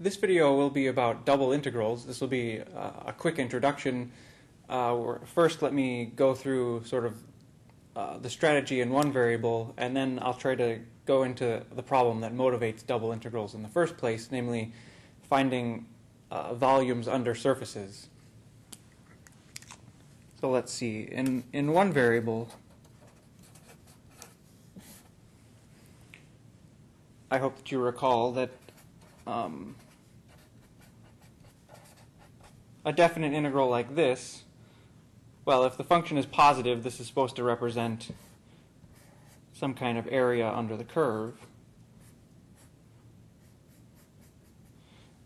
this video will be about double integrals. This will be uh, a quick introduction. Uh, first, let me go through sort of uh, the strategy in one variable, and then I'll try to go into the problem that motivates double integrals in the first place, namely finding uh, volumes under surfaces. So let's see. In, in one variable, I hope that you recall that um, a definite integral like this, well, if the function is positive, this is supposed to represent some kind of area under the curve.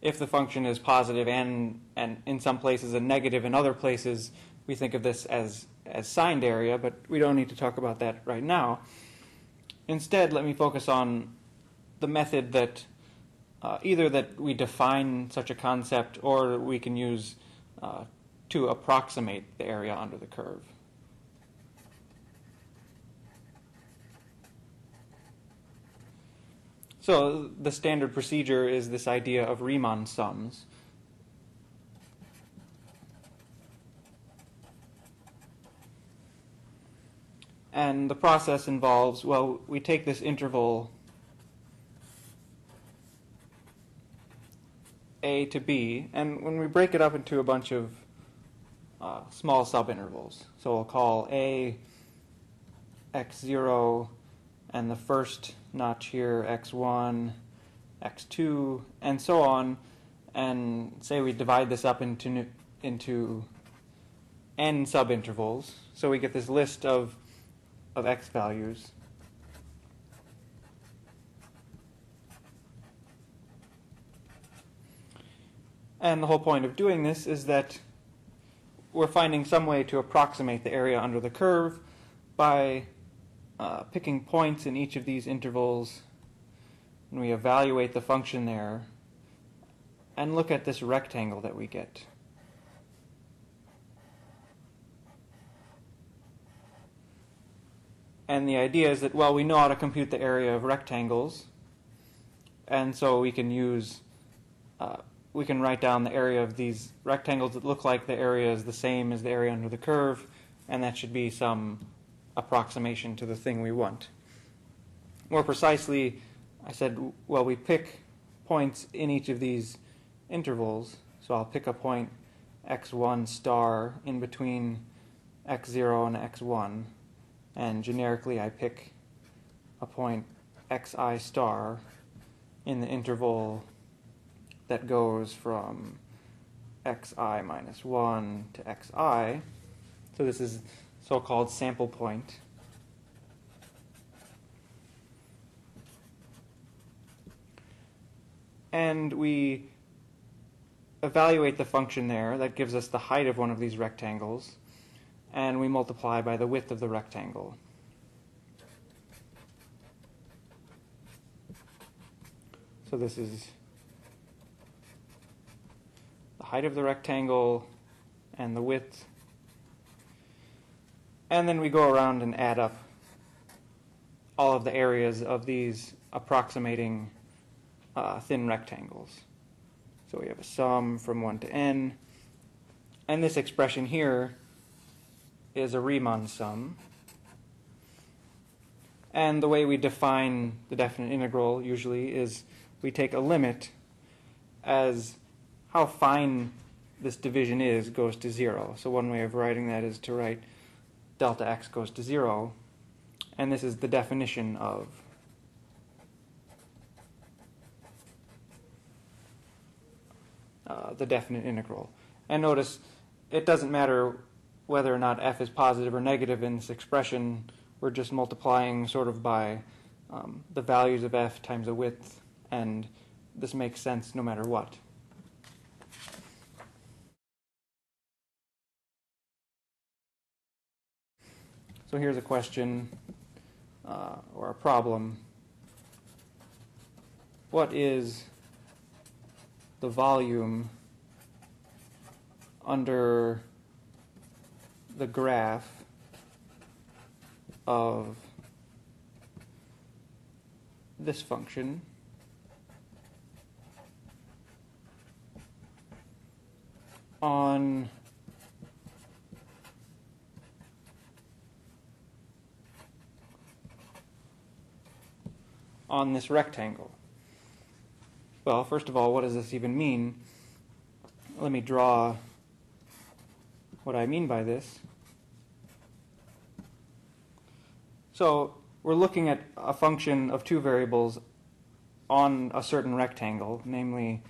If the function is positive and, and in some places a negative in other places, we think of this as, as signed area, but we don't need to talk about that right now. Instead, let me focus on the method that uh, either that we define such a concept or we can use uh, to approximate the area under the curve. So the standard procedure is this idea of Riemann sums. And the process involves, well, we take this interval A to B, and when we break it up into a bunch of uh, small subintervals, so we'll call A x0, and the first notch here x1, x2, and so on, and say we divide this up into, into n subintervals, so we get this list of, of x values. And the whole point of doing this is that we're finding some way to approximate the area under the curve by uh, picking points in each of these intervals and we evaluate the function there and look at this rectangle that we get. And the idea is that, well, we know how to compute the area of rectangles, and so we can use uh, we can write down the area of these rectangles that look like the area is the same as the area under the curve, and that should be some approximation to the thing we want. More precisely, I said, well, we pick points in each of these intervals. So I'll pick a point x1 star in between x0 and x1, and generically I pick a point xi star in the interval that goes from xi minus 1 to xi. So this is so-called sample point. And we evaluate the function there. That gives us the height of one of these rectangles. And we multiply by the width of the rectangle. So this is height of the rectangle and the width. And then we go around and add up all of the areas of these approximating uh, thin rectangles. So we have a sum from 1 to n. And this expression here is a Riemann sum. And the way we define the definite integral usually is we take a limit as how fine this division is goes to 0. So one way of writing that is to write delta x goes to 0. And this is the definition of uh, the definite integral. And notice it doesn't matter whether or not f is positive or negative in this expression. We're just multiplying sort of by um, the values of f times the width, and this makes sense no matter what. So here's a question uh, or a problem. What is the volume under the graph of this function? on on this rectangle? Well, first of all, what does this even mean? Let me draw what I mean by this. So we're looking at a function of two variables on a certain rectangle, namely,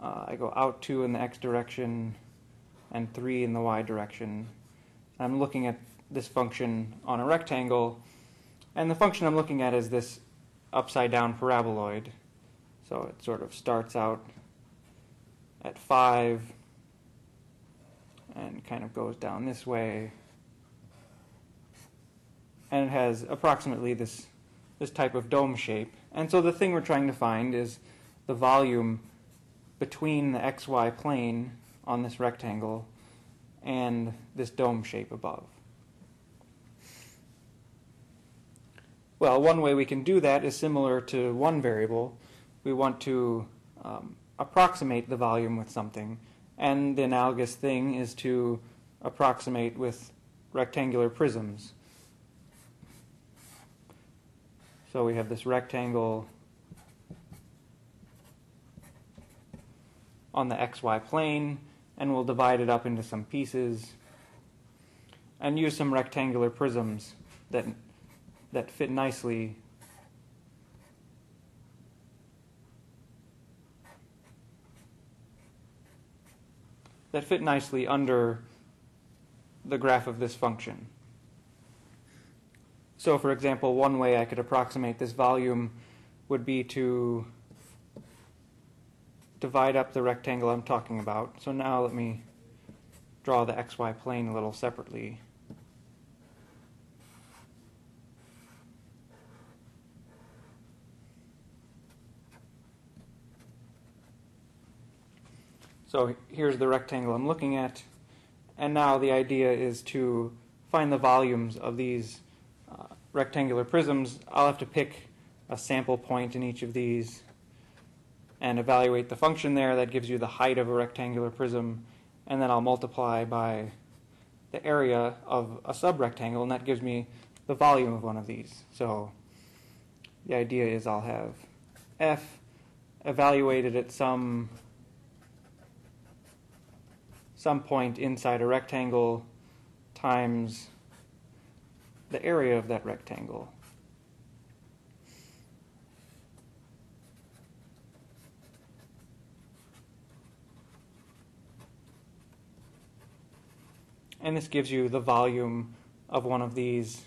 uh, I go out 2 in the x direction and 3 in the y direction. I'm looking at this function on a rectangle, and the function I'm looking at is this upside down paraboloid. So it sort of starts out at 5 and kind of goes down this way. And it has approximately this, this type of dome shape. And so the thing we're trying to find is the volume between the xy plane on this rectangle and this dome shape above. Well, one way we can do that is similar to one variable. We want to um, approximate the volume with something, and the analogous thing is to approximate with rectangular prisms. So we have this rectangle on the xy plane, and we'll divide it up into some pieces and use some rectangular prisms that, that fit nicely that fit nicely under the graph of this function. So for example, one way I could approximate this volume would be to divide up the rectangle I'm talking about. So now let me draw the xy plane a little separately. So here's the rectangle I'm looking at, and now the idea is to find the volumes of these uh, rectangular prisms. I'll have to pick a sample point in each of these and evaluate the function there. That gives you the height of a rectangular prism, and then I'll multiply by the area of a subrectangle, and that gives me the volume of one of these. So the idea is I'll have f evaluated at some some point inside a rectangle times the area of that rectangle. And this gives you the volume of one of these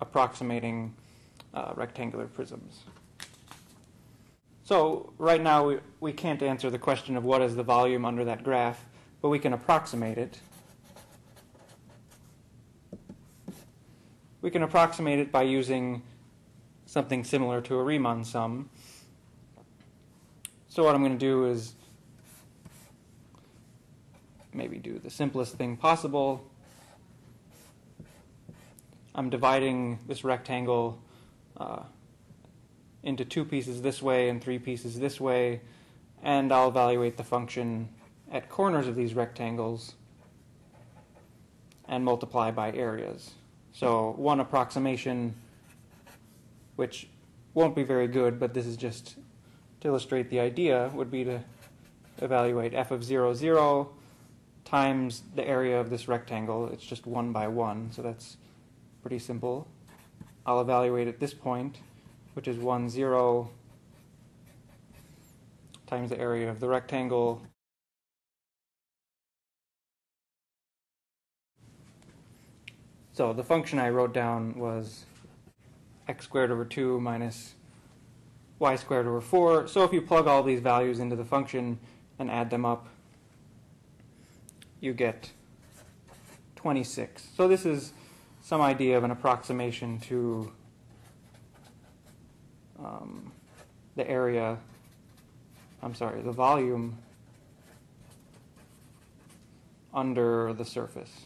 approximating uh, rectangular prisms. So right now we, we can't answer the question of what is the volume under that graph, but we can approximate it. We can approximate it by using something similar to a Riemann sum. So what I'm going to do is maybe do the simplest thing possible. I'm dividing this rectangle uh, into two pieces this way and three pieces this way, and I'll evaluate the function at corners of these rectangles and multiply by areas. So one approximation, which won't be very good, but this is just to illustrate the idea, would be to evaluate f of 0, 0 times the area of this rectangle. It's just 1 by 1, so that's pretty simple. I'll evaluate at this point, which is 1, 0 times the area of the rectangle. So the function I wrote down was x squared over 2 minus y squared over 4. So if you plug all these values into the function and add them up, you get 26. So this is some idea of an approximation to um, the area, I'm sorry, the volume under the surface.